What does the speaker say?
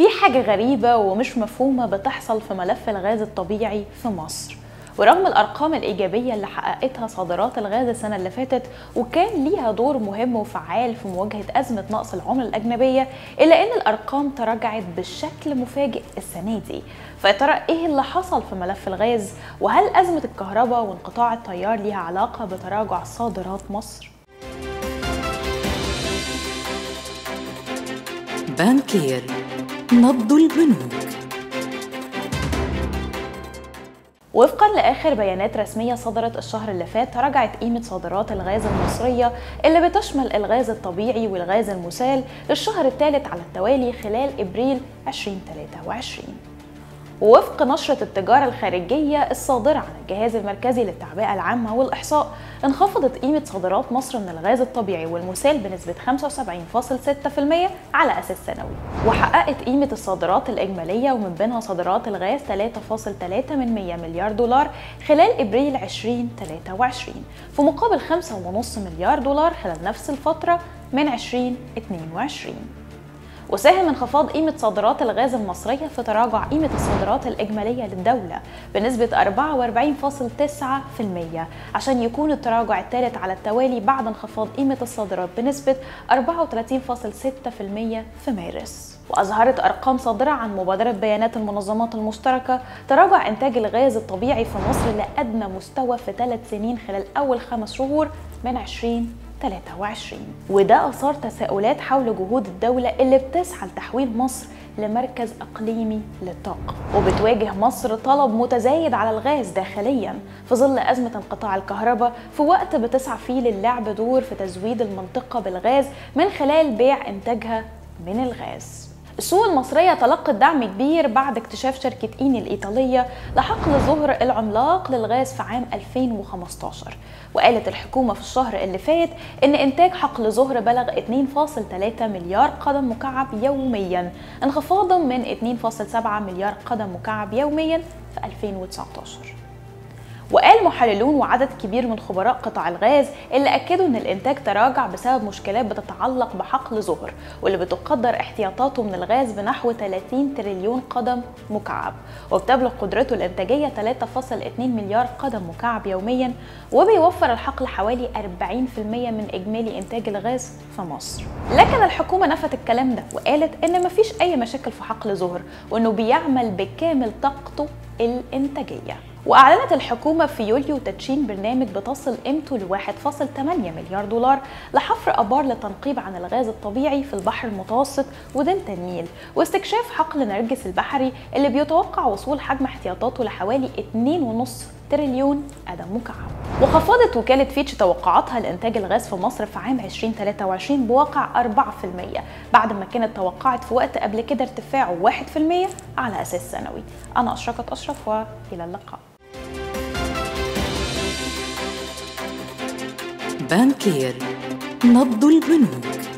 في حاجة غريبة ومش مفهومة بتحصل في ملف الغاز الطبيعي في مصر. ورغم الأرقام الإيجابية اللي حققتها صادرات الغاز السنة اللي فاتت وكان ليها دور مهم وفعال في مواجهة أزمة نقص العملة الأجنبية إلا أن الأرقام تراجعت بشكل مفاجئ السنة دي. فيا ترى إيه اللي حصل في ملف الغاز؟ وهل أزمة الكهرباء وانقطاع التيار ليها علاقة بتراجع صادرات مصر؟ بانكير. نبض البنوك وفقا لآخر بيانات رسمية صدرت الشهر اللي فات تراجعت قيمة صادرات الغاز المصرية اللي بتشمل الغاز الطبيعي والغاز المسال للشهر الثالث على التوالي خلال إبريل 2023 ووفق نشرة التجارة الخارجية الصادرة عن الجهاز المركزي للتعبئة العامة والإحصاء انخفضت قيمة صادرات مصر من الغاز الطبيعي والمسال بنسبة 75.6% على أساس سنوي وحققت قيمة الصادرات الإجمالية ومن بينها صادرات الغاز 3.3 من 100 مليار دولار خلال إبريل 2023 في مقابل 5.5 مليار دولار خلال نفس الفترة من 2022 وساهم انخفاض قيمة صادرات الغاز المصرية في تراجع قيمة الصادرات الإجمالية للدولة بنسبة 44.9% عشان يكون التراجع الثالث على التوالي بعد انخفاض قيمة الصادرات بنسبة 34.6% في مارس. وأظهرت أرقام صادرة عن مبادرة بيانات المنظمات المشتركة تراجع إنتاج الغاز الطبيعي في مصر لأدنى مستوى في ثلاث سنين خلال أول خمس شهور من 20 23 وده أثار تساؤلات حول جهود الدولة اللي بتسعى لتحويل مصر لمركز إقليمي للطاقة. وبتواجه مصر طلب متزايد على الغاز داخليا في ظل أزمة انقطاع الكهرباء في وقت بتسعى فيه للعب دور في تزويد المنطقة بالغاز من خلال بيع إنتاجها من الغاز. السوق المصرية تلقت دعم كبير بعد اكتشاف شركة إيني الإيطالية لحقل ظهر العملاق للغاز في عام 2015 وقالت الحكومة في الشهر اللي فات إن إنتاج حقل ظهر بلغ 2.3 مليار قدم مكعب يوميا انخفاضا من 2.7 مليار قدم مكعب يوميا في 2019 وقال محللون وعدد كبير من خبراء قطاع الغاز اللي أكدوا إن الإنتاج تراجع بسبب مشكلات بتتعلق بحقل ظهر واللي بتقدر احتياطاته من الغاز بنحو 30 تريليون قدم مكعب. وبتبلغ قدرته الإنتاجية 3.2 مليار قدم مكعب يوميا وبيوفر الحقل حوالي 40% من إجمالي إنتاج الغاز في مصر. لكن الحكومة نفت الكلام ده وقالت إن مفيش أي مشاكل في حقل ظهر وإنه بيعمل بكامل طاقته الإنتاجية. وأعلنت الحكومة في يوليو تدشين برنامج بتصل قيمته ل 1.8 مليار دولار لحفر آبار للتنقيب عن الغاز الطبيعي في البحر المتوسط ودلتا النيل واستكشاف حقل نرجس البحري اللي بيتوقع وصول حجم احتياطاته لحوالي 2.5 تريليون قدم مكعب. وخفضت وكالة فيتش توقعاتها لإنتاج الغاز في مصر في عام 2023 بواقع 4% بعد ما كانت توقعت في وقت قبل كده ارتفاعه 1% على أساس سنوي. أنا أشرقت أشرف وإلى اللقاء. بانكير نبض البنوك.